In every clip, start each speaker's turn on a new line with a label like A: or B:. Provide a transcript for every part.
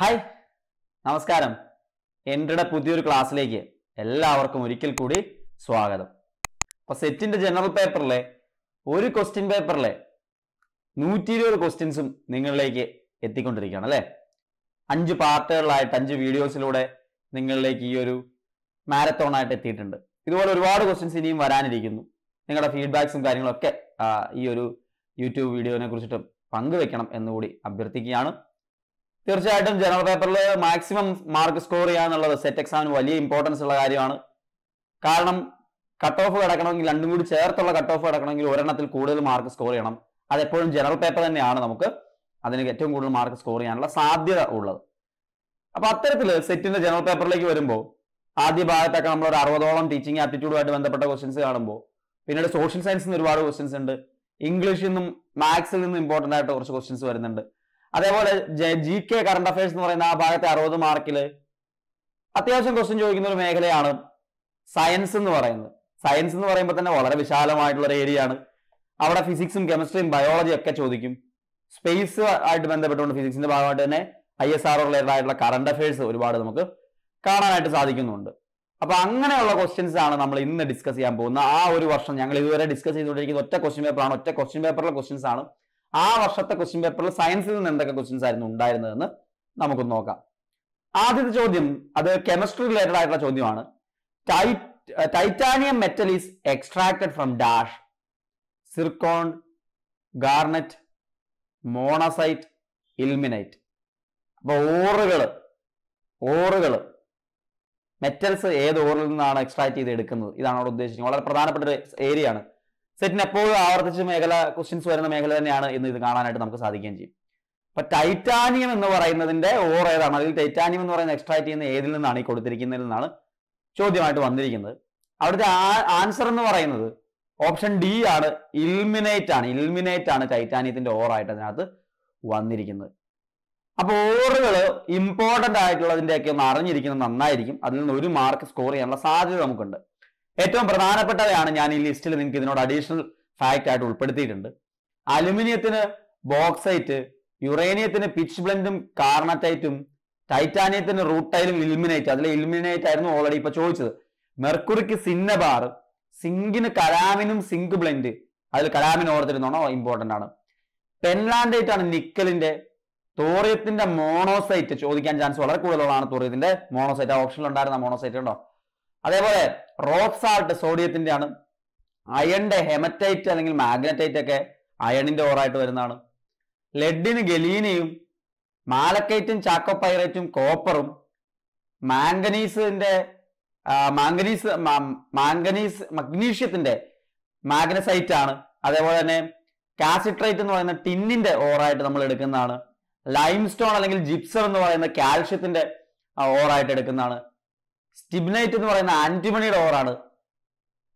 A: Hi. നമസ്കാരം. എന്റെ പുതിയൊരു ക്ലാസ്സിലേക്ക് എല്ലാവർക്കും ഒരിക്കൽ കൂടി സ്വാഗതം. അപ്പോൾ സെറ്റിന്റെ ജനറൽ പേപ്പറിലെ ഒരു ക്വസ്റ്റ്യൻ പേപ്പറിലെ നൂറ്റി ഇരുപത് ക്വസ്റ്റ്യൻസും നിങ്ങളിലേക്ക് എത്തിക്കൊണ്ടിരിക്കുകയാണ് അല്ലേ? അഞ്ച് പാർട്ടുകളിലായിട്ട് അഞ്ച് വീഡിയോസിലൂടെ നിങ്ങളിലേക്ക് ഈ ഒരു മാരത്തോൺ ആയിട്ട് എത്തിയിട്ടുണ്ട്. ഇതുപോലെ ഒരുപാട് ക്വസ്റ്റ്യൻസ് ഇനിയും വരാനിരിക്കുന്നു. നിങ്ങളുടെ ഫീഡ്ബാക്സും കാര്യങ്ങളൊക്കെ ഈ ഒരു യൂട്യൂബ് വീഡിയോനെ കുറിച്ചിട്ട് പങ്കുവെക്കണം എന്നുകൂടി അഭ്യർത്ഥിക്കുകയാണ്. തീർച്ചയായിട്ടും ജനറൽ പേപ്പറിൽ മാക്സിമം മാർക്ക് സ്കോർ ചെയ്യാന്നുള്ളത് സെറ്റ് എക്സാമിന് വലിയ ഇമ്പോർട്ടൻസ് ഉള്ള കാര്യമാണ്. കാരണം കട്ട് ഓഫ് കിടക്കണമെങ്കിൽ രണ്ടും കൂടി ചേർത്തുള്ള കട്ട് ഓഫ് കിടക്കണമെങ്കിൽ ഒരെണ്ണത്തിൽ കൂടുതൽ മാർക്ക് സ്കോർ ചെയ്യണം. അതെപ്പോഴും ജനറൽ പേപ്പർ തന്നെയാണ് നമുക്ക് അതിന് ഏറ്റവും കൂടുതൽ മാർക്ക് സ്കോർ ചെയ്യാനുള്ള സാധ്യത ഉള്ളത്. അപ്പൊ അത്തരത്തിൽ സെറ്റിന്റെ ജനറൽ പേപ്പറിലേക്ക് വരുമ്പോൾ ആദ്യ ഭാഗത്തൊക്കെ നമ്മൾ ഒരു അറുപതോളം ടീച്ചിങ് ആപ്റ്റിറ്റ്യൂഡുമായിട്ട് ബന്ധപ്പെട്ട ക്വസ്റ്റ്യൻസ് കാണുമ്പോൾ പിന്നീട് സോഷ്യൽ സയൻസിൽ നിന്ന് ഒരുപാട് ക്വസ്റ്റ്യൻസ് ഉണ്ട്. ഇംഗ്ലീഷിൽ നിന്നും മാത്സിൽ നിന്നും ഇമ്പോർട്ടന്റ് ആയിട്ട് കുറച്ച് ക്വസ്റ്റ്യൻസ് വരുന്നുണ്ട്. അതേപോലെ ജി കെ കറണ്ട് അഫയേഴ്സ് എന്ന് പറയുന്ന ആ ഭാഗത്തെ അറുപത് മാർക്കിൽ അത്യാവശ്യം ക്വസ്റ്റ്യൻ ചോദിക്കുന്ന ഒരു മേഖലയാണ് സയൻസ് എന്ന് പറയുന്നത്. സയൻസ് എന്ന് പറയുമ്പോൾ തന്നെ വളരെ വിശാലമായിട്ടുള്ള ഒരു ഏരിയ ആണ്. അവിടെ ഫിസിക്സും കെമിസ്ട്രിയും ബയോളജിയും ഒക്കെ ചോദിക്കും. സ്പേസ് ആയിട്ട് ബന്ധപ്പെട്ടുകൊണ്ട് ഫിസിക്സിന്റെ ഭാഗമായിട്ട് തന്നെ ഐ എസ് ആർ റിലേറ്റഡ് ആയിട്ടുള്ള കറണ്ട് അഫയേഴ്സ് ഒരുപാട് നമുക്ക് കാണാനായിട്ട് സാധിക്കുന്നുണ്ട്. അപ്പൊ അങ്ങനെയുള്ള ക്വസ്റ്റ്യൻസ് ആണ് നമ്മൾ ഇന്ന് ഡിസ്കസ് ചെയ്യാൻ പോകുന്ന ആ ഒരു വർഷം ഞങ്ങൾ ഇതുവരെ ഡിസ്കസ് ചെയ്തുകൊണ്ടിരിക്കുന്ന ഒറ്റ ക്വസ്റ്റ്യൻ പേപ്പറാണ് ഒറ്റ ക്വസ്റ്റ്യൻ പേപ്പറിലെ ക്വസ്റ്റ്യൻസ് ആണ്. ആ വർഷത്തെ ക്വസ്റ്റ്യൻ പേപ്പറിൽ സയൻസിൽ നിന്ന് എന്തൊക്കെ ക്വസ്റ്റ്യൻസ് ആയിരുന്നു ഉണ്ടായിരുന്നതെന്ന് നമുക്ക് നോക്കാം. ആദ്യത്തെ ചോദ്യം അത് കെമിസ്ട്രി റിലേറ്റഡ് ആയിട്ടുള്ള ചോദ്യമാണ്. Titanium metal is extracted from dash zircon garnet monazite ilmenite അപ്പൊ ഓറുകൾ ഓറുകൾ. മെറ്റൽസ് ഏത് ഓറിൽ നിന്നാണ് എക്സ്ട്രാക്ട് ചെയ്ത് എടുക്കുന്നത്? ഇതാണ് അവിടെ ഉദ്ദേശിക്കുന്നത്. വളരെ പ്രധാനപ്പെട്ട ഒരു ഏരിയ ആണ്. സെറ്റിന് എപ്പോഴും ആവർത്തിച്ച് മേഖല ക്വസ്റ്റ്യൻസ് വരുന്ന മേഖല തന്നെയാണ് എന്ന് ഇത് കാണാനായിട്ട് നമുക്ക് സാധിക്കുകയും ചെയ്യും. അപ്പൊ ടൈറ്റാനിയം എന്ന് പറയുന്നതിന്റെ ഓർ ഏതാണ്? അതിൽ ടൈറ്റാനിയം എന്ന് പറയുന്ന എക്സ്ട്രാക്ട് ചെയ്യുന്ന ഏതിൽ നിന്നാണ് ഈ കൊടുത്തിരിക്കുന്നതിൽ നിന്നാണ് ചോദ്യമായിട്ട് വന്നിരിക്കുന്നത്. അവിടുത്തെ ആൻസർ എന്ന് പറയുന്നത് ഓപ്ഷൻ ഡി ആണ് ഇൽമിനേറ്റ് ആണ്. ഇൽമിനേറ്റ് ആണ് ടൈറ്റാനിയത്തിന്റെ ഓർ ആയിട്ട് അതിനകത്ത് വന്നിരിക്കുന്നത്. അപ്പൊ ഓറുകൾ ഇമ്പോർട്ടന്റ് ആയിട്ടുള്ളതിന്റെയൊക്കെ ഒന്ന് അറിഞ്ഞിരിക്കുന്നത് നന്നായിരിക്കും. അതിൽ നിന്ന് ഒരു മാർക്ക് സ്കോർ ചെയ്യാനുള്ള സാധ്യത നമുക്കുണ്ട്. ഏറ്റവും പ്രധാനപ്പെട്ടവയാണ് ഞാൻ ഈ ലിസ്റ്റിൽ നിങ്ങൾക്ക് ഇതിനോട് അഡീഷണൽ ഫാക്റ്റ് ആയിട്ട് ഉൾപ്പെടുത്തിയിട്ടുണ്ട്. അലുമിനിയത്തിന് ബോക്സൈറ്റ് യുറേനിയത്തിന് പിച്ച് ബ്ലെൻഡും കാർണറ്റൈറ്റും ടൈറ്റാനിയത്തിന് റൂട്ടൈലും ഇൽമിനേറ്റ് അതിലെ ഇൽമിനേറ്റ് ആയിരുന്നു ഓൾറെഡി ഇപ്പൊ ചോദിച്ചത്. മെർക്കുറിക്ക് സിന്നബാർ സിങ്കിന് കലാമിനും സിങ്ക് ബ്ലെൻഡ് അതിൽ കലാമിന് ഓർത്തിരുന്നോണോ ഇമ്പോർട്ടന്റ് ആണ്. പെൻലാൻഡേറ്റ് ആണ് നിക്കലിന്റെ തോറിയത്തിന്റെ മോണോസൈറ്റ് ചോദിക്കാൻ ചാൻസ് വളരെ കൂടുതലുള്ളതാണ് തോറിയത്തിന്റെ മോണോസൈറ്റ് ആ ഓപ്ഷനിൽ ഉണ്ടായിരുന്ന മോണോസൈറ്റ് ഉണ്ടോ? അതേപോലെ റോക്ക് സാൾട്ട് സോഡിയത്തിന്റെ ആണ് അയണിന്റെ ഹെമറ്റൈറ്റ് അല്ലെങ്കിൽ മാഗ്നറ്റൈറ്റ് ഒക്കെ അയണിന്റെ ഓറായിട്ട് വരുന്നതാണ്. ലെഡിന് ഗലീനയും മാലക്കൈറ്റും ചാക്കോപൈറൈറ്റും കോപ്പറും മാംഗനീസിന്റെ മാംഗനീസ് മാംഗനീസ് മഗ്നീഷ്യത്തിന്റെ മാഗ്നസൈറ്റ് ആണ്. അതേപോലെ തന്നെ കാസിട്രേറ്റ് എന്ന് പറയുന്ന ടിന്നിന്റെ ഓറായിട്ട് നമ്മൾ എടുക്കുന്നതാണ്. ലൈംസ്റ്റോൺ അല്ലെങ്കിൽ ജിപ്സം എന്ന് പറയുന്ന കാൽഷ്യത്തിന്റെ ഓറായിട്ട് എടുക്കുന്നതാണ്. സ്റ്റിബ്നൈറ്റ് എന്ന് പറയുന്ന ആന്റിമണിയുടെ ഓറാണ്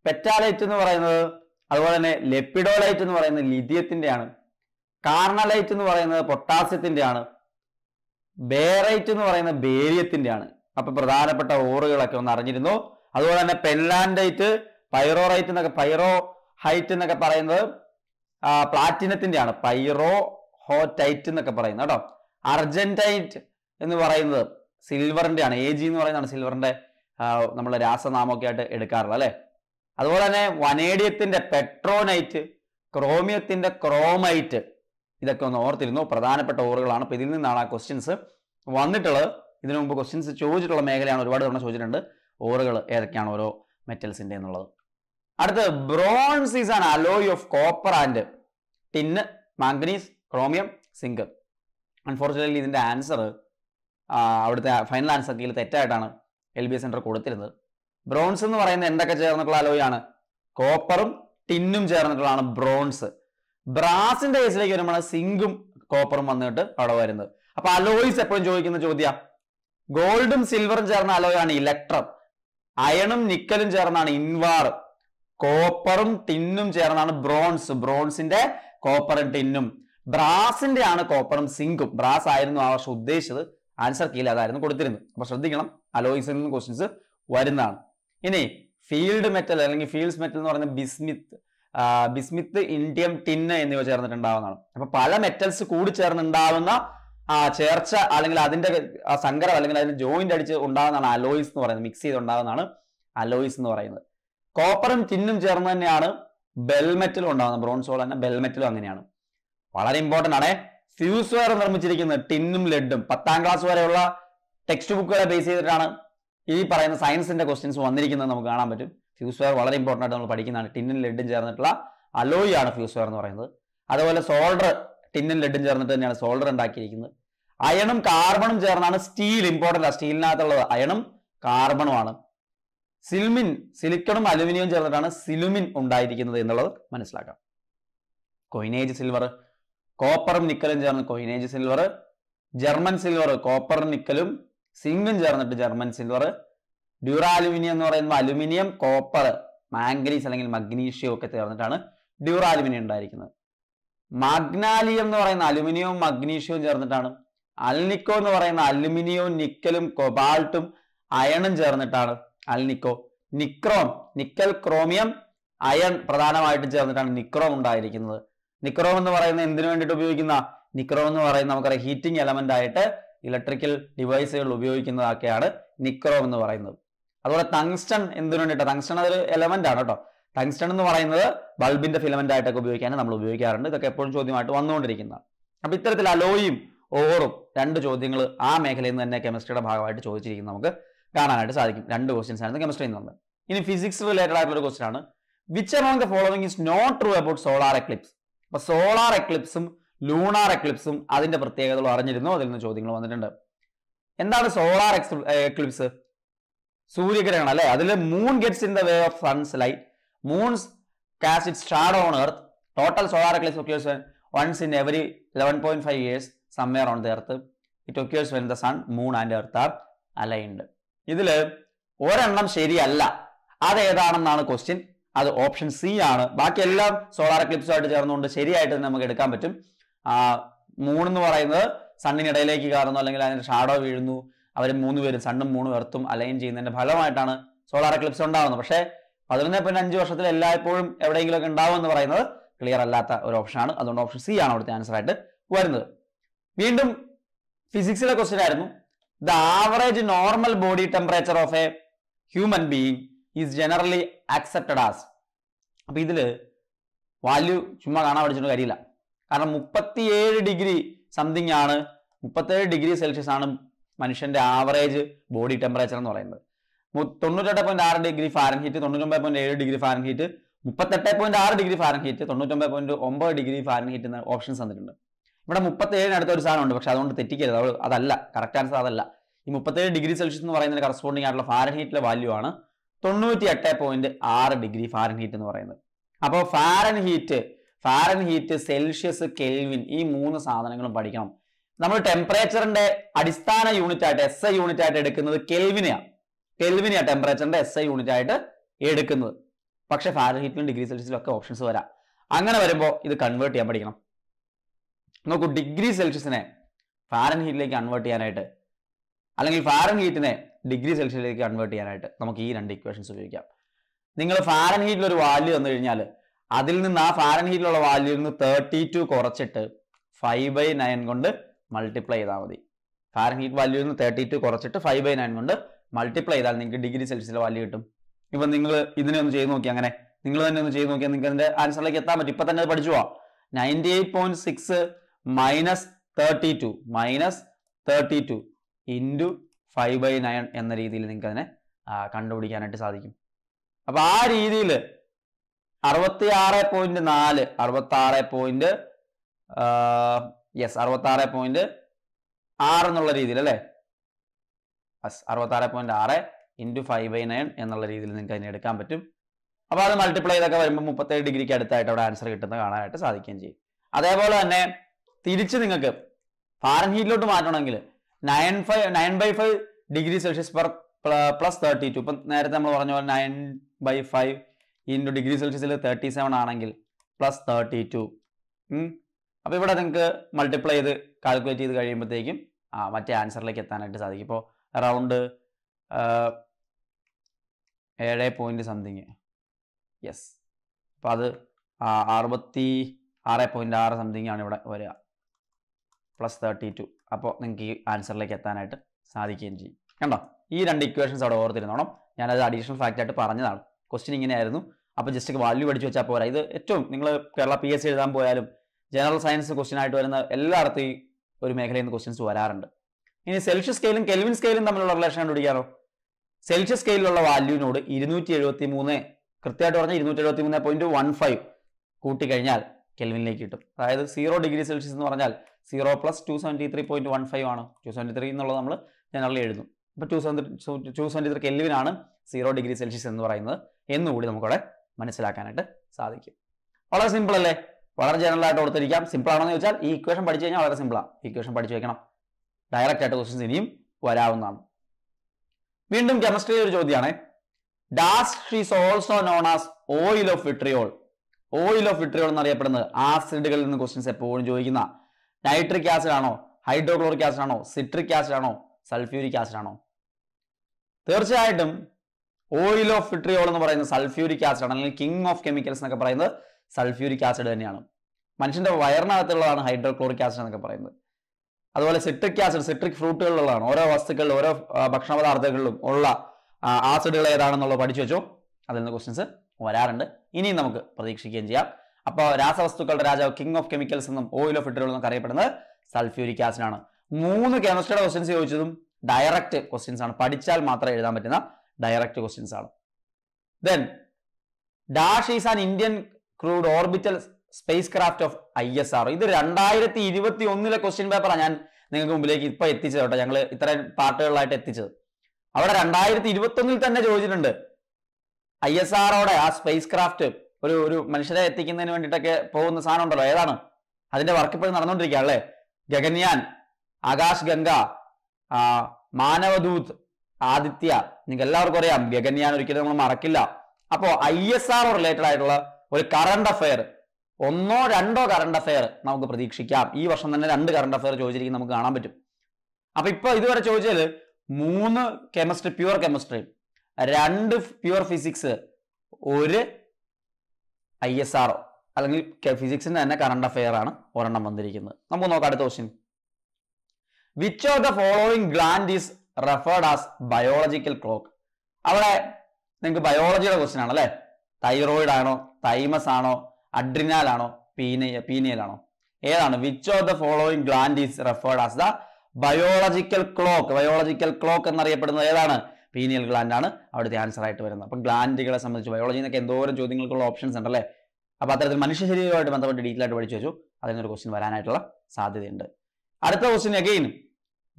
A: പെറ്റാലൈറ്റ് എന്ന് പറയുന്നത് അതുപോലെ തന്നെ ലെപ്പിഡോലൈറ്റ് എന്ന് പറയുന്നത് ലിഥിയത്തിന്റെ ആണ്. കാർണലൈറ്റ് എന്ന് പറയുന്നത് പൊട്ടാസ്യത്തിന്റെ ആണ്. ബേറൈറ്റ് എന്ന് പറയുന്നത് ബേരിയത്തിന്റെ ആണ്. അപ്പൊ പ്രധാനപ്പെട്ട ഓറുകളൊക്കെ ഒന്ന് അറിഞ്ഞിരുന്നു. അതുപോലെ തന്നെ പെൻലാൻഡൈറ്റ് പൈറോറൈറ്റ് എന്നൊക്കെ പൈറോ ഹൈറ്റ് എന്നൊക്കെ പറയുന്നത് പ്ലാറ്റിനത്തിന്റെ ആണ്. പൈറോ ഹോറ്റൈറ്റ് എന്നൊക്കെ പറയുന്നത് കേട്ടോ. അർജന്റൈറ്റ് എന്ന് പറയുന്നത് സിൽവറിന്റെ ആണ്. എ ജി എന്ന് പറയുന്നതാണ് സിൽവറിന്റെ നമ്മൾ രാസനാമമൊക്കെ ആയിട്ട് എടുക്കാറുള്ളത് അല്ലേ? അതുപോലെ തന്നെ വനേഡിയത്തിന്റെ പെട്രോനൈറ്റ് ക്രോമിയത്തിന്റെ ക്രോമൈറ്റ് ഇതൊക്കെ ഒന്ന് ഓർത്തിരുന്നു. പ്രധാനപ്പെട്ട ഓറുകളാണ് അപ്പോൾ ഇതിൽ നിന്നാണ് ആ ക്വസ്റ്റ്യൻസ് വന്നിട്ടുള്ളത്. ഇതിനു മുമ്പ് ക്വസ്റ്റ്യൻസ് ചോദിച്ചിട്ടുള്ള മേഖലയാണ് ഒരുപാട് തവണ ചോദിച്ചിട്ടുണ്ട്. ഓറുകൾ ഏതൊക്കെയാണ് ഓരോ മെറ്റൽസിന്റെ എന്നുള്ളത്. അടുത്ത് bronze is an alloy of copper and tin manganese chromium zinc unfortunately ഇതിന്റെ ആൻസർ അവിടുത്തെ ഫൈനൽ ആൻസർ കീഴിൽ തെറ്റായിട്ടാണ് എൽ ബി സെന്റർ കൊടുത്തിരുന്നത്. ബ്രോൺസ് എന്ന് പറയുന്ന എന്തൊക്കെ ചേർന്നിട്ടുള്ള അലോയാണ് കോപ്പറും ടിന്നും ചേർന്നിട്ടുള്ളതാണ് ബ്രോൺസ്. ബ്രാസിന്റെ കേസിലേക്ക് വരുമ്പോൾ സിങ്കും കോപ്പറും വന്നിട്ട് അവിടെ വരുന്നത്. അപ്പൊ അലോയ്സ് എപ്പോഴും ചോദിക്കുന്ന ചോദ്യം. ഗോൾഡും സിൽവറും ചേർന്ന അലോയാണ് ഇലക്ട്രം അയണും നിക്കലും ചേർന്നാണ് ഇൻവാർ കോപ്പറും ടിന്നും ചേർന്നാണ് ബ്രോൺസ്. ബ്രോൺസിന്റെ കോപ്പറും ടിന്നും. ബ്രാസിന്റെ ആണ് കോപ്പറും സിങ്കും. ബ്രാസ് ആയിരുന്നു ആ വർഷം ഉദ്ദേശിച്ചത്. ആൻസർ കീൽ അതായിരുന്നു കൊടുത്തിരുന്നത്. അപ്പൊ ശ്രദ്ധിക്കണം. അലോയിസിൽ നിന്ന് ക്വസ്റ്റ്യൻസ് വരുന്നതാണ്. ഇനി ഫീൽഡ് മെറ്റൽ അല്ലെങ്കിൽ ഫീൽഡ്സ് മെറ്റൽ എന്ന് പറയുന്ന ബിസ്മിത്ത് ബിസ്മിത്ത് ഇന്ത്യം ടിന്ന് എന്നിവ ചേർന്നിട്ടുണ്ടാവുന്നതാണ്. അപ്പൊ പല മെറ്റൽസ് കൂടി ചേർന്നുണ്ടാവുന്ന ചേർച്ച അല്ലെങ്കിൽ അതിന്റെ സങ്കരം അല്ലെങ്കിൽ അതിന് ജോയിന്റ് അടിച്ച് ഉണ്ടാകുന്നതാണ് അലോയിസ് എന്ന് പറയുന്നത്. മിക്സ് ചെയ്ത് ഉണ്ടാകുന്നതാണ് അലോയിസ് എന്ന് പറയുന്നത്. കോപ്പറും ടിന്നും ചേർന്ന് തന്നെയാണ് ബെൽമെറ്റലും ഉണ്ടാകുന്നത് ബ്രോൺസ് ഹോൾ തന്നെ ബെൽമെറ്റലും അങ്ങനെയാണ്. വളരെ ഇമ്പോർട്ടന്റ് ആണ്. ഫ്യൂസ് വയർ നിർമ്മിച്ചിരിക്കുന്നത് ടിന്നും ലെഡും പത്താം ക്ലാസ് വരെയുള്ള ടെക്സ്റ്റ് ബുക്കുകളെ ബേസ് ചെയ്തിട്ടാണ് ഈ പറയുന്ന സയൻസിന്റെ ക്വസ്റ്റ്യൻസ് വന്നിരിക്കുന്നത് നമുക്ക് കാണാൻ പറ്റും. ഫ്യൂസ് വയർ വളരെ ഇമ്പോർട്ടന്റ് ആയിട്ട് നമ്മൾ പഠിക്കുന്നതാണ്. ടിന്നും ലെഡും ചേർന്നിട്ടുള്ള അലോയി ആണ് ഫ്യൂസ് വയർ എന്ന് പറയുന്നത്. അതുപോലെ സോൾഡർ ടിന്നും ലെഡും ചേർന്നിട്ട് തന്നെയാണ് സോൾഡർ ഉണ്ടാക്കിയിരിക്കുന്നത്. അയണും കാർബണും ചേർന്നാണ് സ്റ്റീൽ ഇമ്പോർട്ടന്റ് ആണ് സ്റ്റീലിനകത്തുള്ളത് അയണും കാർബണുമാണ് സിൽമിൻ സിലിക്കണും അലുമിനിയവും ചേർന്നിട്ടാണ് സിലുമിൻ ഉണ്ടായിരിക്കുന്നത് എന്നുള്ളത് മനസ്സിലാക്കാം. കൊയിനേജ് സിൽവർ കോപ്പറും നിക്കലും ചേർന്ന് കൊയിനേജ് സിൽവർ ജർമ്മൻ സിൽവർ കോപ്പറും നിക്കലും സിങ്കും ചേർന്നിട്ട് ജർമ്മൻ സിൽവർ ഡ്യൂറാ അലുമിനിയം എന്ന് പറയുമ്പോൾ അലുമിനിയം കോപ്പർ മാംഗനീസ് അല്ലെങ്കിൽ മഗ്നീഷ്യം ഒക്കെ ചേർന്നിട്ടാണ് ഡ്യൂറാ അലുമിനിയം ഉണ്ടായിരിക്കുന്നത്. മാഗ്നാലിയം എന്ന് പറയുന്ന അലുമിനിയവും മഗ്നീഷ്യവും ചേർന്നിട്ടാണ്. അൽനിക്കോ എന്ന് പറയുന്ന അലുമിനിയവും നിക്കലും കൊബാൾട്ടും അയണും ചേർന്നിട്ടാണ് alnico. Nichrome nickel chromium iron പ്രധാനമായിട്ടും ചേർന്നിട്ടാണ് നിക്രോം ഉണ്ടായിരിക്കുന്നത്. നിക്രോം എന്ന് പറയുന്ന എന്തിനു വേണ്ടിയിട്ട് ഉപയോഗിക്കുന്ന? നിക്രോം എന്ന് പറയുന്ന നമുക്കറിയാം ഹീറ്റിംഗ് എലമെന്റ് ആയിട്ട് ഇലക്ട്രിക്കൽ ഡിവൈസുകൾ ഉപയോഗിക്കുന്നതൊക്കെയാണ് നിക്രോം എന്ന് പറയുന്നത്. അതുപോലെ ടങ്സ്റ്റൺ എന്തിനു വേണ്ടിയിട്ട്? ടങ്സ്റ്റൺ അതൊരു എലമെന്റ് ആണ് കേട്ടോ. ടങ്സ്റ്റൺ എന്ന് പറയുന്നത് ബൾബിന്റെ ഫിലമെന്റ് ആയിട്ടൊക്കെ ഉപയോഗിക്കാൻ നമ്മൾ ഉപയോഗിക്കാറുണ്ട്. ഇതൊക്കെ എപ്പോഴും ചോദ്യമായിട്ട് വന്നുകൊണ്ടിരിക്കുന്നതാണ്. അപ്പൊ ഇത്തരത്തിൽ അലോയും ഓറും രണ്ട് ചോദ്യങ്ങൾ ആ മേഖലയിൽ നിന്ന് തന്നെ കെമിസ്ട്രിയുടെ ഭാഗമായിട്ട് ചോദിച്ചിരിക്കുന്നത് നമുക്ക് കാണാനായിട്ട് സാധിക്കും. രണ്ട് ക്വസ്റ്റ്യൻസ് ആണ് കെമിസ്ട്രിയിൽ നിന്നുണ്ട് ഇനി ഫിസിക്സ് റിലേറ്റഡ് ആയിട്ടുള്ള ഒരു ക്വസ്റ്റൻ ആണ്. Which among the following is not true about solar eclipse അപ്പൊ സോളാർ എക്ലിപ്സും ലൂണാർ എക്ലിപ്സും അതിന്റെ പ്രത്യേകതകൾ അറിഞ്ഞിരുന്നു. അതിൽ നിന്ന് ചോദ്യങ്ങൾ വന്നിട്ടുണ്ട്. എന്താണ് സോളാർ എക്ലിപ്സ് സൂര്യഗ്രഹണം അല്ലെ? അതിൽ moon gets in the way of sun's light moon's cast it shadow on earth total solar eclipse ഒക്കെ once in every eleven point five years somewhere on the earth it occurs when the sun moon and earth are aligned ഇതിൽ ഒരെണ്ണം ശരിയല്ല. അതേതാണെന്നാണ് question അത് option C ആണ്. ബാക്കിയെല്ലാം solar എക്ലിപ്സുമായിട്ട് ചേർന്നുകൊണ്ട് ശരിയായിട്ട് നമുക്ക് എടുക്കാൻ പറ്റും. എന്ന് പറയുന്നത് സണ്ണിനിടയിലേക്ക് കയറുന്നു അല്ലെങ്കിൽ അതിന്റെ ഷാഡോ വീഴുന്നു. അവർ മൂന്ന് പേരും സണ്ണും മൂന്നും എർത്തും അലൈൻ ചെയ്യുന്നതിന്റെ ഫലമായിട്ടാണ് സോളാർ എക്ലിപ്സ് ഉണ്ടാകുന്നത് പക്ഷേ പതിനൊന്ന് പോയിന്റ് അഞ്ച് വർഷത്തിൽ എല്ലായ്പ്പോഴും എവിടെയെങ്കിലും ഒക്കെ ഉണ്ടാവും എന്ന് പറയുന്നത് ക്ലിയർ അല്ലാത്ത ഒരു ഓപ്ഷനാണ് അതുകൊണ്ട് ഓപ്ഷൻ സി ആണ് അവിടുത്തെ ആൻസർ ആയിട്ട് വരുന്നത്. വീണ്ടും ഫിസിക്സിലെ ക്വസ്റ്റ്യൻ ആയിരുന്നു. The average normal body temperature of a human being is generally accepted as അപ്പോൾ ഇതിൽ വാല്യൂ ചുമ്മാ കാണാൻ പഠിച്ചിട്ട് കാര്യമില്ല. കാരണം മുപ്പത്തിയേഴ് ഡിഗ്രി സംതിങ് ആണ് മുപ്പത്തേഴ് ഡിഗ്രി സെൽഷ്യസ് ആണ് മനുഷ്യന്റെ ആവറേജ് ബോഡി ടെമ്പറേച്ചർ എന്ന് പറയുന്നത്. തൊണ്ണൂറ്റെട്ട് പോയിന്റ് ആറ് ഡിഗ്രി ഫാരൻ ഹീറ്റ് തൊണ്ണൂറ്റൊമ്പത് പോയിന്റ് ഏഴ് ഡിഗ്രി ഫാരൻ ഹീറ്റ് മുപ്പത്തെട്ട് പോയിന്റ് ആറ് ഡിഗ്രി ഫാരൻ ഹീറ്റ് തൊണ്ണൂറ്റൊമ്പത് പോയിന്റ് ഒമ്പത് ഡിഗ്രി ഫാരൻ ഹീറ്റ് എന്ന ഓപ്ഷൻസ് തന്നിട്ടുണ്ട്. ഇവിടെ മുപ്പത്തേഴിന് അടുത്ത ഒരു സാധനം ഉണ്ട് പക്ഷെ അതുകൊണ്ട് തെറ്റിക്കരുത്. അതല്ല കറക്റ്റ് ആൻസർ അതല്ല. ഈ മുപ്പത്തേഴ് ഡിഗ്രി സെൽഷ്യസ് എന്ന് പറയുന്നതിന് കറസ്പോണ്ടിങ് ആയിട്ടുള്ള ഫാരൻ ഹീറ്റിലെ വാല്യൂ ആണ്. തൊണ്ണൂറ്റി എട്ട് പോയിന്റ് ആറ് ഡിഗ്രി ഫാരൻ ഹീറ്റ് എന്ന് പറയുന്നത്. അപ്പോൾ Fahrenheit Fahrenheit Celsius Kelvin ഈ മൂന്ന് സാധനങ്ങളും പഠിക്കണം. നമ്മൾ ടെമ്പറേച്ചറിന്റെ അടിസ്ഥാന യൂണിറ്റ് ആയിട്ട് എസ് ഐ യൂണിറ്റ് ആയിട്ട് എടുക്കുന്നത് കെൽവിനെയാണ് കെൽവിനെയാണ് ടെമ്പറേച്ചറിന്റെ എസ് ഐ യൂണിറ്റ് ആയിട്ട് എടുക്കുന്നത്. പക്ഷെ ഫാരൻ ഹീറ്റിലും ഡിഗ്രി സെൽഷ്യസിലും ഒക്കെ ഓപ്ഷൻസ് വരാം. അങ്ങനെ വരുമ്പോൾ ഇത് കൺവേർട്ട് ചെയ്യാൻ പഠിക്കണം. നോക്കൂ ഡിഗ്രി സെൽഷ്യസിനെ ഫാരൻ ഹീറ്റിലേക്ക് കൺവേർട്ട് ചെയ്യാനായിട്ട് അല്ലെങ്കിൽ ഫാരൻ ഹീറ്റിനെ ഡിഗ്രി സെൽഷ്യസിലേക്ക് കൺവേർട്ട് ചെയ്യാനായിട്ട് നമുക്ക് ഈ രണ്ട് ഇക്വേഷൻസ് ഉപയോഗിക്കാം. നിങ്ങൾ ഫാരൻ ഹീറ്റിൽ ഒരു വാല്യൂ തന്നു കഴിഞ്ഞാൽ അതിൽ നിന്ന് ആ ഫാരൻ ഹീറ്റിലുള്ള വാല്യൂ നിന്ന് തേർട്ടി ടു കുറച്ചിട്ട് ഫൈവ് ബൈ നയൻ കൊണ്ട് മൾട്ടിപ്ലൈ ചെയ്താൽ മതി. ഫാരൻ ഹീറ്റ് വാല്യൂ നിന്ന് തേർട്ടി ടു കുറച്ചിട്ട് ഫൈവ് ബൈ നയൻ കൊണ്ട് മൾട്ടിപ്ലൈ ചെയ്താൽ നിങ്ങൾക്ക് ഡിഗ്രി സെൽഷ്യസിലെ വാല്യൂ കിട്ടും. ഇപ്പൊ നിങ്ങൾ ഇതിനെ ഒന്ന് ചെയ്ത് നോക്കി അങ്ങനെ. നിങ്ങൾ തന്നെ ഒന്ന് ചെയ്ത് നോക്കിയാൽ നിങ്ങൾക്ക് അതിന്റെ ആൻസറിലേക്ക് എത്താൻ പറ്റും. ഇപ്പൊ തന്നെ അത് പഠിച്ചു പോവാം. Ninety eight point six minus thirty two minus thirty two into five by nine എന്ന രീതിയിൽ നിങ്ങൾക്ക് അതിനെ കണ്ടുപിടിക്കാനായിട്ട് സാധിക്കും. അപ്പൊ ആ രീതിയിൽ അറുപത്തി ആറ് പോയിന്റ് നാല് അറുപത്തി ആറ് പോയിന്റ് യെസ് അറുപത്തി ആറ് പോയിന്റ് ആറ് എന്നുള്ള രീതിയിൽ അല്ലേ? അറുപത്തി ആറ് പോയിന്റ് ആറ് ഇന്റു ഫൈവ് ബൈ നയൻ എന്നുള്ള രീതിയിൽ നിങ്ങൾക്ക് അതിനെ എടുക്കാൻ പറ്റും. അപ്പോൾ അത് മൾട്ടിപ്ലൈ ചെയ്തൊക്കെ വരുമ്പോൾ മുപ്പത്തേഴ് ഡിഗ്രിക്ക് അടുത്തായിട്ട് അവിടെ ആൻസർ കിട്ടുന്ന കാണാനായിട്ട് സാധിക്കുകയും ചെയ്യും. അതേപോലെ തന്നെ തിരിച്ച് നിങ്ങൾക്ക് ഫാരൻ ഹീറ്റിലോട്ട് മാറ്റണമെങ്കിൽ nine five nine by five degree Celsius per plus thirty two ഇപ്പം നേരത്തെ നമ്മൾ പറഞ്ഞ പോലെ nine by five into degree സെൽഷ്യസിൽ thirty seven ആണെങ്കിൽ പ്ലസ് തേർട്ടി ടു അപ്പോൾ ഇവിടെ നിങ്ങൾക്ക് മൾട്ടിപ്ലൈ ചെയ്ത് കാൽക്കുലേറ്റ് ചെയ്ത് കഴിയുമ്പോഴത്തേക്കും ആ മറ്റേ ആൻസറിലേക്ക് എത്താനായിട്ട് സാധിക്കും. ഇപ്പോൾ അറൗണ്ട് ഏഴ് പോയിന്റ് സംതിങ് യെസ് അപ്പോൾ അത് അറുപത്തി ആറ് പോയിന്റ് ആറ് സംതിങ് ആണ് ഇവിടെ വരിക. പ്ലസ് തേർട്ടി ടു അപ്പോൾ നിങ്ങൾക്ക് ഈ ആൻസറിലേക്ക് എത്താനായിട്ട് സാധിക്കുകയും ചെയ്യും. കണ്ടോ? ഈ രണ്ട് ഇക്വേഷൻസ് അവിടെ ഓർത്തിരുന്നോണം. ഞാനത് അഡീഷണൽ ഫാക്റ്റ് ആയിട്ട് പറഞ്ഞതാണ്. ക്വസ്റ്റ്യൻ ഇങ്ങനെയായിരുന്നു. അപ്പോൾ ജസ്റ്റ് വാല്യൂ പഠിച്ചു വെച്ചാൽ പോരാ. ഇത് ഏറ്റവും നിങ്ങൾ കേരള പി എസ് സി എഴുതാൻ പോയാലും ജനറൽ സയൻസ് ക്വസ്റ്റ്യൻ ആയിട്ട് വരുന്ന എല്ലായിടത്തും ഈ ഒരു മേഖലയിൽ നിന്ന് ക്വസ്റ്റ്യൻസ് വരാറുണ്ട്. ഇനി സെൽഷ്യസ് സ്കെയിലും കെൽവിൻ സ്കെയിലും തമ്മിലുള്ള റിലേഷൻ കണ്ടുപിടിക്കാനോ സെൽഷ്യസ് സ്കെയിലുള്ള വാല്യൂവിനോട് ഇരുന്നൂറ്റി എഴുപത്തി മൂന്ന് കൃത്യമായിട്ട് പറഞ്ഞാൽ ഇരുന്നൂറ്റി എഴുപത്തി മൂന്ന് പോയിന്റ് വൺ ഫൈവ് കൂട്ടിക്കഴിഞ്ഞാൽ കെൽവിനിലേക്ക് കിട്ടും. അതായത് സീറോ ഡിഗ്രി സെൽഷ്യസ് എന്ന് പറഞ്ഞാൽ zero plus two seventy three point one five ആണ്. ടു സെവന്റി ത്രീ എന്നുള്ളത് നമ്മൾ ജനറലി എഴുതും. അപ്പോൾ two seventy two seventy three കെൽവിനാണ് zero degree Celsius എന്ന് പറയുന്നത് എന്നുകൂടി നമുക്കവിടെ മനസ്സിലാക്കാനായിട്ട് സാധിക്കും. വളരെ സിമ്പിൾ അല്ലേ? വളരെ ജനറൽ ആയിട്ട് കൊടുത്തിരിക്കാം. സിമ്പിൾ ആണെന്ന് ചോദിച്ചാൽ ഈ ഇക്വേഷൻ പഠിച്ചു കഴിഞ്ഞാൽ വളരെ സിമ്പിളാണ് ഇക്വേഷൻ പഠിച്ചു വെക്കണം. ഡയറക്റ്റ് ആയിട്ട് ക്വസ്റ്റ്യൻസ് ഇനിയും വരാവുന്നതാണ്. വീണ്ടും കെമിസ്ട്രിയിലെ ഒരു ചോദ്യമാണ്. ഡാസ് she's also known as oil of vitriol oil of vitriol എന്നറിയപ്പെടുന്നത് ആസിഡുകളിൽ നിന്ന് ക്വസ്റ്റ്യൻസ് എപ്പോഴും ചോദിക്കുന്ന. നൈട്രിക് ആസിഡ് ആണോ? ഹൈഡ്രോക്ലോറിക് ആസിഡ് ആണോ? സിട്രിക് ആസിഡ് ആണോ? സൾഫ്യൂരിക് ആസിഡ് ആണോ? തീർച്ചയായിട്ടും ഓയിൽ ഓഫ് വിട്രിയോൾ എന്ന് പറയുന്നത് സൾഫ്യൂരിക് ആസിഡ് ആണ് അല്ലെങ്കിൽ കിങ് ഓഫ് കെമിക്കൽസ് എന്നൊക്കെ പറയുന്നത് സൾഫ്യൂരിക് ആസിഡ് തന്നെയാണ്. മനുഷ്യന്റെ വയറിനകത്തുള്ളതാണ് ഹൈഡ്രോക്ലോറിക് ആസിഡ് എന്നൊക്കെ പറയുന്നത്. അതുപോലെ സിട്രിക് ആസിഡ് സിട്രിക് ഫ്രൂട്ടുകളിലുള്ളതാണ് ഓരോ വസ്തുക്കളിലും ഓരോ ഭക്ഷണ പദാർത്ഥങ്ങളിലും ഉള്ള ആസിഡുകൾ ഏതാണെന്നുള്ളത് പഠിച്ചു വെച്ചോ. അതിൽ നിന്ന് ക്വസ്റ്റ്യൻസ് വരാറുണ്ട്. ഇനിയും നമുക്ക് പ്രതീക്ഷിക്കുകയും ചെയ്യാം. അപ്പോൾ രാസവസ്തുക്കളുടെ രാജാവ് കിങ് ഓഫ് കെമിക്കൽസ് എന്നും ഓയിൽ ഓഫ് ഇട്ടറുകൾ എന്നൊക്കെ അറിയപ്പെടുന്നത് സൾഫ്യൂരിക് ആസിഡാണ് മൂന്ന് കെമിസ്ട്രിയുടെ ക്വസ്റ്റ്യൻസ് ചോദിച്ചതും ഡയറക്റ്റ് ക്വസ്റ്റ്യൻസ് ആണ്. പഠിച്ചാൽ മാത്രം എഴുതാൻ പറ്റുന്ന ഡയറക്റ്റ് ക്വസ്റ്റ്യൻസ് ആണ്. Then dash is an Indian crewed orbital spacecraft of I S R ഇത് രണ്ടായിരത്തി ഇരുപത്തി ഒന്നിലെ ക്വസ്റ്റ്യൻ പേപ്പറാണ് ഞാൻ നിങ്ങൾക്ക് മുമ്പിലേക്ക് ഇപ്പൊ എത്തിച്ചത് കേട്ടോ. ഞങ്ങൾ ഇത്രയും പാർട്ടുകളിലായിട്ട് എത്തിച്ചത്. അവിടെ രണ്ടായിരത്തി ഇരുപത്തി ഒന്നിൽ തന്നെ ചോദിച്ചിട്ടുണ്ട്. ഐ എസ് ആറോടെ ആ സ്പേസ് ക്രാഫ്റ്റ് ഒരു ഒരു മനുഷ്യരെ എത്തിക്കുന്നതിന് വേണ്ടിയിട്ടൊക്കെ പോകുന്ന സാധനം ഉണ്ടല്ലോ ഏതാണ്? അതിന്റെ വർക്ക് ഇപ്പോഴും നടന്നുകൊണ്ടിരിക്കുക അല്ലേ? ഗഗൻയാൻ ആകാശ് ഗംഗ മാനവദൂത് ആദിത്യ നിങ്ങൾക്ക് എല്ലാവർക്കും അറിയാം. ഗഗൻയാൻ ഒരിക്കലും നമ്മൾ മറക്കില്ല. അപ്പോൾ ഐ എസ് ആർ റിലേറ്റഡ് ആയിട്ടുള്ള ഒരു കറണ്ട് അഫയർ ഒന്നോ രണ്ടോ കറണ്ട് അഫയർ നമുക്ക് പ്രതീക്ഷിക്കാം. ഈ വർഷം തന്നെ രണ്ട് കറണ്ട് അഫയർ ചോദിച്ചിരിക്കും നമുക്ക് കാണാൻ പറ്റും. അപ്പൊ ഇപ്പൊ ഇതുവരെ ചോദിച്ചത് മൂന്ന് കെമിസ്ട്രി പ്യുവർ കെമിസ്ട്രി രണ്ട് പ്യുവർ ഫിസിക്സ് ഒരു ഐ എസ് ആർ അല്ലെങ്കിൽ ഫിസിക്സിന്റെ തന്നെ കറണ്ട് അഫയർ ആണ് ഒരെണ്ണം വന്നിരിക്കുന്നത്. നമുക്ക് നോക്കാം അടുത്ത question which of the following gland is referred as biological clock അവിടെ നിങ്ങൾക്ക് ബയോളജിയുടെ ക്വസ്റ്റ്യൻ ആണ് അല്ലേ? തൈറോയിഡ് ആണോ തൈമസ് ആണോ അഡ്രിനാൽ ആണോ പീനിയ പീനിയൽ ആണോ? ഏതാണ്? Which of the following gland is referred as the biological clock biological clock എന്നറിയപ്പെടുന്നത് ഏതാണ്? പീനിയൽ ഗ്ലാൻഡ് ആണ് അവിടുത്തെ ആൻസർ ആയിട്ട് വരുന്നത്. അപ്പം ഗ്ലാൻഡുകളെ സംബന്ധിച്ച് ബയോളജി എന്നൊക്കെ എന്തോരം ചോദ്യങ്ങൾക്കുള്ള ഓപ്ഷൻസ് ഉണ്ടല്ലേ? അപ്പൊ അത്തരത്തിൽ മനുഷ്യ ശരീരവുമായിട്ട് ബന്ധപ്പെട്ട് ഡീറ്റെയിൽ ആയിട്ട് പഠിച്ചു വെച്ചു. അതിനൊരു ക്വസ്റ്റ്യൻ വരാനായിട്ടുള്ള സാധ്യതയുണ്ട്. അടുത്ത question again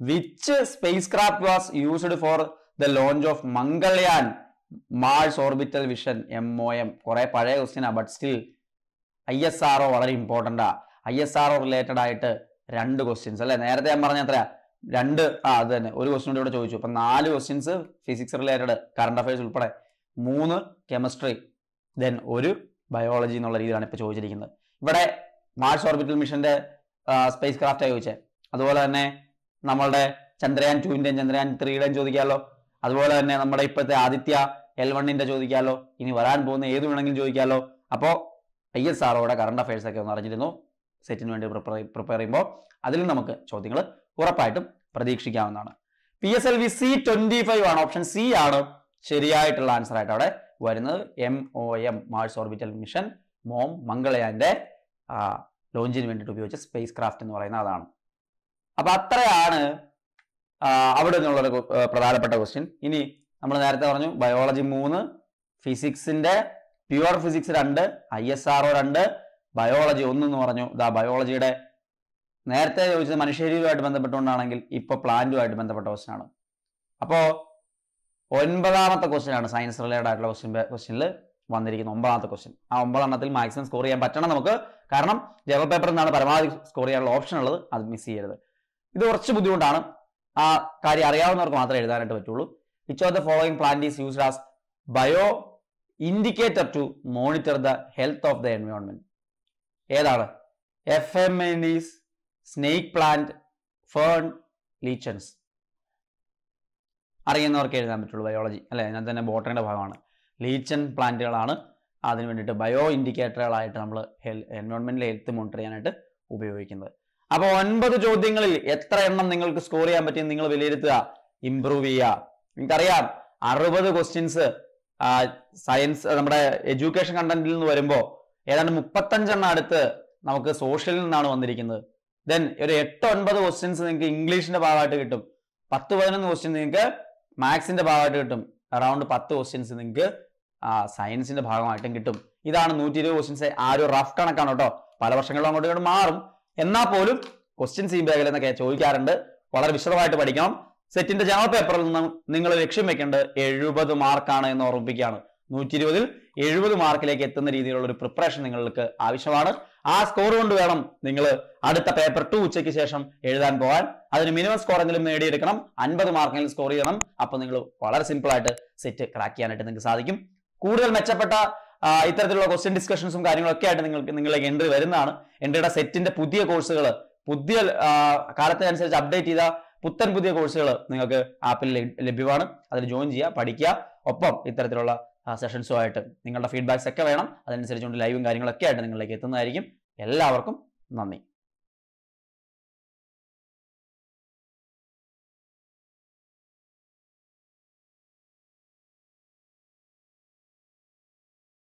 A: which spacecraft was used for the launch of Mangalyaan Mars orbital vision M O M കുറെ പഴയ ക്വസ്റ്റ്യനാണ് but still I S R വളരെ important I S R related ആയിട്ട് രണ്ട് ക്വസ്റ്റ്യൻസ് അല്ലെ? നേരത്തെ ഞാൻ പറഞ്ഞ എത്രയാ രണ്ട് ആ അത് തന്നെ. ഒരു ക്വസ്റ്റ്യൻ കൂടെ ഇവിടെ ചോദിച്ചു. അപ്പം നാല് questions physics related current affairs ഉൾപ്പെടെ. മൂന്ന് കെമിസ്ട്രി ദെൻ ഒരു ബയോളജി എന്നുള്ള രീതിയിലാണ് ഇപ്പോൾ ചോദിച്ചിരിക്കുന്നത്. ഇവിടെ മാർസ് ഓർബിറ്റൽ മിഷന്റെ സ്പേസ് ക്രാഫ്റ്റായി ചോദിച്ചത് അതുപോലെ തന്നെ നമ്മളുടെ ചന്ദ്രയാൻ ടുവിന്റെയും ചന്ദ്രയാൻ ത്രീയുടെയും ചോദിക്കാമല്ലോ അതുപോലെ തന്നെ നമ്മുടെ ഇപ്പോഴത്തെ ആദിത്യ എൽ വണ്ണിന്റെ ചോദിക്കാമല്ലോ ഇനി വരാൻ പോകുന്ന ഏത് വേണമെങ്കിലും ചോദിക്കാമല്ലോ അപ്പോൾ ഐ എസ് ആറോടെ കറണ്ട് അഫയേഴ്സൊക്കെ ഒന്ന് അറിഞ്ഞിരുന്നു. സെറ്റിന് വേണ്ടി പ്രിപ്പയർ പ്രിപ്പയർ ചെയ്യുമ്പോൾ അതിൽ നമുക്ക് ചോദ്യങ്ങൾ ഉറപ്പായിട്ടും പ്രതീക്ഷിക്കാവുന്നതാണ്. P S L V C twenty five ആണ് ഓപ്ഷൻ സി ആണ് ശരിയായിട്ടുള്ള ആൻസർ ആയിട്ട് അവിടെ വരുന്നത്. M O M Mars orbital mission MOM മംഗളയാന്റെ ലോഞ്ചിന് വേണ്ടിയിട്ട് ഉപയോഗിച്ച സ്പേസ് ക്രാഫ്റ്റ് എന്ന് പറയുന്ന അതാണ്. അപ്പൊ അത്രയാണ് അവിടെ നിന്നുള്ളൊരു പ്രധാനപ്പെട്ട ക്വസ്റ്റ്യൻ ഇനി നമ്മൾ നേരത്തെ പറഞ്ഞു ബയോളജി മൂന്ന് ഫിസിക്സിന്റെ പ്യുവർ ഫിസിക്സ് രണ്ട് ഐ എസ് ആർ രണ്ട് ബയോളജി ഒന്ന് എന്ന് പറഞ്ഞു. ഇതാ ബയോളജിയുടെ നേരത്തെ ചോദിച്ചത് മനുഷ്യരീരവുമായിട്ട് ബന്ധപ്പെട്ടുകൊണ്ടാണെങ്കിൽ ഇപ്പോൾ പ്ലാന്റുമായിട്ട് ബന്ധപ്പെട്ട ക്വസ്റ്റ്യൻ ആണ്. അപ്പോ ഒൻപതാമത്തെ ക്വസ്റ്റ്യൻ ആണ് സയൻസ് റിലേറ്റഡ് ആയിട്ടുള്ള ക്വസ്റ്റ്യൻ ക്വസ്റ്റ്യനിൽ വന്നിരിക്കുന്ന ഒമ്പതാമത്തെ ക്വസ്റ്റ്യൻ ആ ഒമ്പതെണ്ണത്തിൽ മാക്സിമം സ്കോർ ചെയ്യാൻ പറ്റണം നമുക്ക്. കാരണം ജനറൽ പേപ്പറിൽ നിന്നാണ് പരമാവധി സ്കോർ ചെയ്യാനുള്ള ഓപ്ഷൻ ഉള്ളത്. അത് മിസ് ചെയ്യരുത്. ഇത് കുറച്ച് ബുദ്ധിമുട്ടാണ്. ആ കാര്യം അറിയാവുന്നവർക്ക് മാത്രമേ എഴുതാനായിട്ട് പറ്റുള്ളൂ. Which of the following plant is used as bio indicator to monitor the health of the environment ഏതാണ്? F M N is snake plant fern lichens അറിയുന്നവർക്ക് എഴുതാൻ പറ്റുള്ളൂ ബയോളജി അല്ലെ? ഞാൻ തന്നെ ബോട്ടണിയുടെ ഭാഗമാണ്. ലീച്ചൻ പ്ലാന്റുകളാണ് അതിന് വേണ്ടിയിട്ട് ബയോ ഇൻഡിക്കേറ്ററുകളായിട്ട് നമ്മൾ എൻവയോൺമെന്റിലെ ഹെൽത്ത് മോണിറ്റർ ചെയ്യാനായിട്ട് ഉപയോഗിക്കുന്നത്. അപ്പോൾ ഒൻപത് ചോദ്യങ്ങളിൽ എത്ര എണ്ണം നിങ്ങൾക്ക് സ്കോർ ചെയ്യാൻ പറ്റിയെന്ന് നിങ്ങൾ വിലയിരുത്തുക. ഇംപ്രൂവ് ചെയ്യുക. നിങ്ങൾക്കറിയാം അറുപത് ക്വസ്റ്റ്യൻസ് സയൻസ് നമ്മുടെ എഡ്യൂക്കേഷൻ കണ്ടന്റിൽ നിന്ന് വരുമ്പോൾ ഏതാണ്ട് മുപ്പത്തഞ്ചെണ്ണം അടുത്ത് നമുക്ക് സോഷ്യലിൽ നിന്നാണ് വന്നിരിക്കുന്നത്. ദെൻ ഒരു എട്ട് ഒൻപത് ക്വസ്റ്റ്യൻസ് നിങ്ങൾക്ക് ഇംഗ്ലീഷിന്റെ ഭാഗമായിട്ട് കിട്ടും. പത്ത് പതിനൊന്ന് ക്വസ്റ്റ്യൻ നിങ്ങൾക്ക് മാത്സിന്റെ ഭാഗമായിട്ട് കിട്ടും. അറൗണ്ട് പത്ത് ക്വസ്റ്റ്യൻസ് നിങ്ങൾക്ക് സയൻസിന്റെ ഭാഗമായിട്ടും കിട്ടും. ഇതാണ് നൂറ്റി ഇരുപത് ക്വസ്റ്റ്യൻസ് ആ ഒരു റഫ് കണക്കാണ് കേട്ടോ പല വർഷങ്ങളും അങ്ങോട്ടും മാറും. എന്നാൽ പോലും ക്വസ്റ്റ്യൻസ് ഈ ബാഗിൽ എന്നൊക്കെ ചോദിക്കാറുണ്ട്. വളരെ വിശദമായിട്ട് പഠിക്കണം. സെറ്റിന്റെ ജനറൽ പേപ്പറിൽ നിന്നും നിങ്ങൾ ലക്ഷ്യം വെക്കേണ്ടത് എഴുപത് മാർക്കാണ് എന്ന് ഓർമ്മിപ്പിക്കുകയാണ്. നൂറ്റി ഇരുപതിൽ എഴുപത് മാർക്കിലേക്ക് എത്തുന്ന രീതിയിലുള്ള ഒരു പ്രിപ്പറേഷൻ നിങ്ങൾക്ക് ആവശ്യമാണ്. ആ സ്കോർ കൊണ്ട് വേണം നിങ്ങൾ അടുത്ത പേപ്പർ ടു ഉച്ചയ്ക്ക് ശേഷം എഴുതാൻ പോകാൻ. അതിന് മിനിമം സ്കോർ എങ്കിലും നേടിയെടുക്കണം. അൻപത് മാർക്കെങ്കിലും സ്കോർ ചെയ്യണം. അപ്പൊ നിങ്ങൾ വളരെ സിമ്പിൾ ആയിട്ട് സെറ്റ് ക്രാക്ക് ചെയ്യാനായിട്ട് നിങ്ങൾക്ക് സാധിക്കും. കൂടുതൽ മെച്ചപ്പെട്ട ഇത്തരത്തിലുള്ള ക്വസ്റ്റ്യൻ ഡിസ്കഷൻസും കാര്യങ്ങളൊക്കെ ആയിട്ട് നിങ്ങൾക്ക് നിങ്ങളിലേക്ക് എൻട്രി വരുന്നതാണ്. എൻട്രിയുടെ സെറ്റിന്റെ പുതിയ കോഴ്സുകൾ പുതിയ കാലത്തിനനുസരിച്ച് അപ്ഡേറ്റ് ചെയ്ത പുത്തൻ പുതിയ കോഴ്സുകൾ നിങ്ങൾക്ക് ആപ്പിൽ ലഭ്യമാണ്. അതിൽ ജോയിൻ ചെയ്യുക പഠിക്കുക. ഒപ്പം ഇത്തരത്തിലുള്ള സെഷൻസുമായിട്ട് നിങ്ങളുടെ ഫീഡ്ബാക്സ് ഒക്കെ വേണം. അതനുസരിച്ചുകൊണ്ട് ലൈവും കാര്യങ്ങളൊക്കെ ആയിട്ട് നിങ്ങളിലേക്ക് എത്തുന്നതായിരിക്കും. എല്ലാവർക്കും നന്ദി.